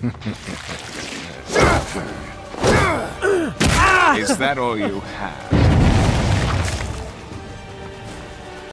Is that all you have?